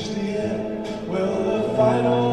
reach the end. Will the final